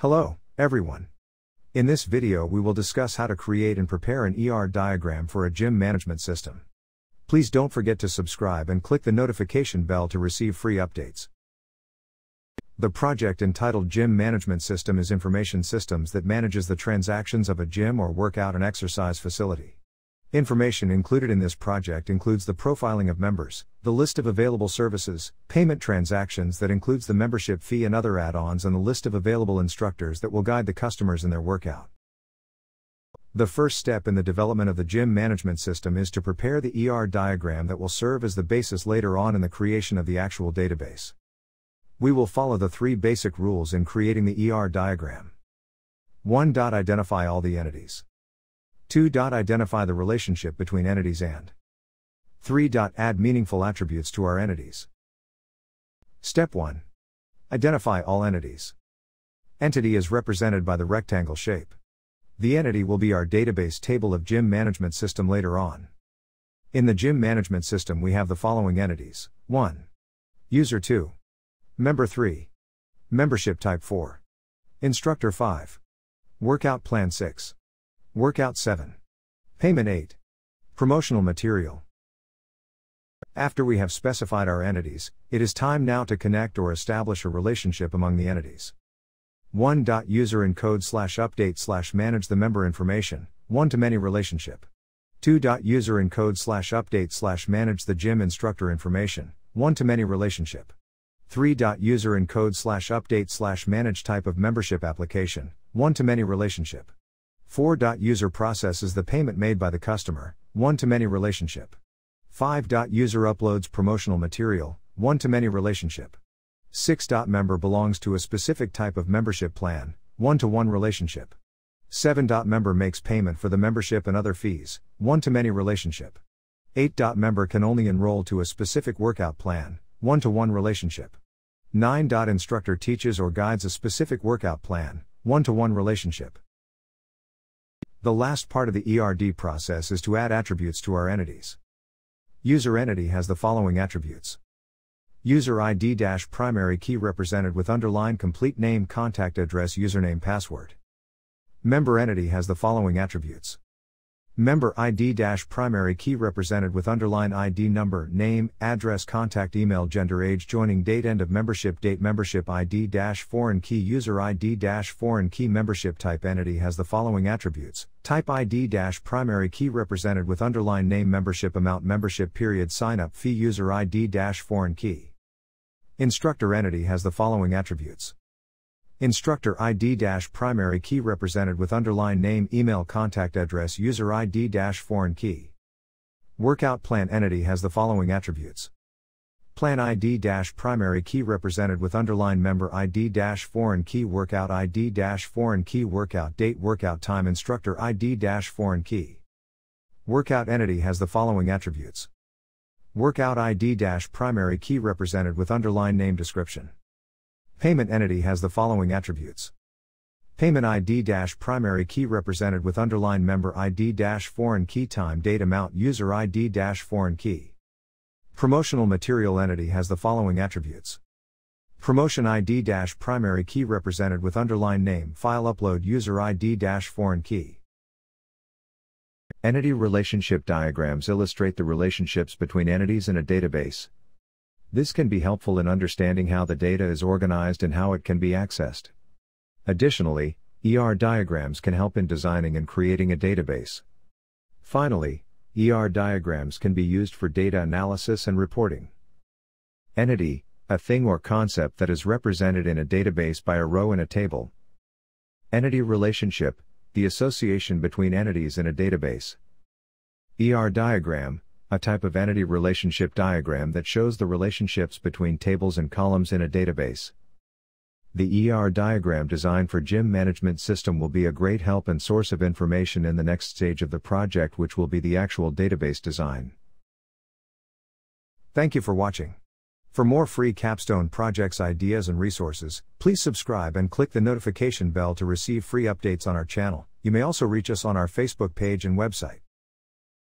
Hello, everyone. In this video we will discuss how to create and prepare an ER diagram for a gym management system. Please don't forget to subscribe and click the notification bell to receive free updates. The project entitled Gym Management System is information systems that manages the transactions of a gym or workout and exercise facility. Information included in this project includes the profiling of members, the list of available services, payment transactions that includes the membership fee and other add-ons and the list of available instructors that will guide the customers in their workout. The first step in the development of the gym management system is to prepare the ER diagram that will serve as the basis later on in the creation of the actual database. We will follow the three basic rules in creating the ER diagram. 1. Identify all the entities. 2. Identify the relationship between entities and 3. Add meaningful attributes to our entities. Step 1. Identify all entities. Entity is represented by the rectangle shape. The entity will be our database table of gym management system later on. In the gym management system we have the following entities. 1. User 2. Member 3. Membership type 4. Instructor 5. Workout plan 6. Workout 7. Payment 8. Promotional material. After we have specified our entities, it is time now to connect or establish a relationship among the entities. 1. User encode slash update slash manage the member information, one to many relationship. 2. User encode slash update slash manage the gym instructor information, one to many relationship. 3. User encode slash update slash manage type of membership application, one to many relationship. 4. User processes the payment made by the customer, one to many relationship. 5. User uploads promotional material, one to many relationship. 6. Member belongs to a specific type of membership plan, one to one relationship. 7. Member makes payment for the membership and other fees, one to many relationship. 8. Member can only enroll to a specific workout plan, one to one relationship. 9. Instructor teaches or guides a specific workout plan, one to one relationship. The last part of the ERD process is to add attributes to our entities. User entity has the following attributes. User ID primary key represented with underline complete name contact address username password. Member entity has the following attributes. Member ID primary key represented with underline ID number, name, address, contact, email, gender, age, joining date, end of membership date, membership ID foreign key, user ID foreign key, membership type entity has the following attributes type ID primary key represented with underline name, membership amount, membership period, sign up fee, user ID foreign key. Instructor entity has the following attributes. Instructor ID primary key represented with underline name, email, contact address, user ID foreign key. Workout plan entity has the following attributes. Plan ID primary key represented with underline member ID foreign key, workout ID foreign key, workout date, workout time, instructor ID foreign key. Workout entity has the following attributes. Workout ID primary key represented with underline name description. Payment entity has the following attributes. Payment ID primary key represented with underline member ID foreign key time date amount user ID foreign key. Promotional material entity has the following attributes. Promotion ID primary key represented with underline name file upload user ID foreign key. Entity relationship diagrams illustrate the relationships between entities in a database, this can be helpful in understanding how the data is organized and how it can be accessed. Additionally, ER diagrams can help in designing and creating a database. Finally, ER diagrams can be used for data analysis and reporting. Entity, a thing or concept that is represented in a database by a row in a table. Entity relationship, the association between entities in a database. ER diagram, a type of entity relationship diagram that shows the relationships between tables and columns in a database. The ER diagram designed for gym management system will be a great help and source of information in the next stage of the project which will be the actual database design. Thank you for watching. For more free capstone projects ideas and resources, please subscribe and click the notification bell to receive free updates on our channel. You may also reach us on our Facebook page and website.